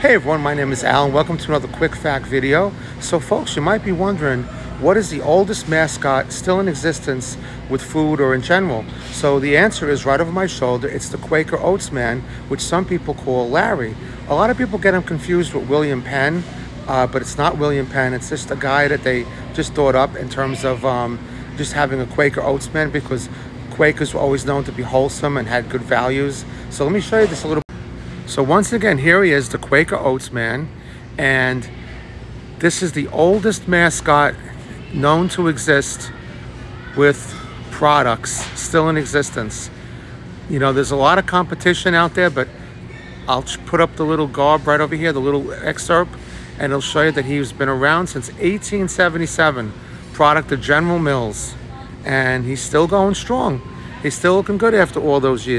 Hey everyone, my name is Alan. Welcome to another quick fact video. So folks, you might be wondering, what is the oldest mascot still in existence with food or in general? So the answer is right over my shoulder. It's the Quaker Oats man, which some people call Larry. A lot of people get him confused with William Penn, uh, but it's not William Penn. It's just a guy that they just thought up in terms of um, just having a Quaker Oats man because Quakers were always known to be wholesome and had good values. So let me show you this a little so once again, here he is, the Quaker Oats man, and this is the oldest mascot known to exist with products still in existence. You know, there's a lot of competition out there, but I'll put up the little garb right over here, the little excerpt, and it'll show you that he's been around since 1877, product of General Mills, and he's still going strong. He's still looking good after all those years.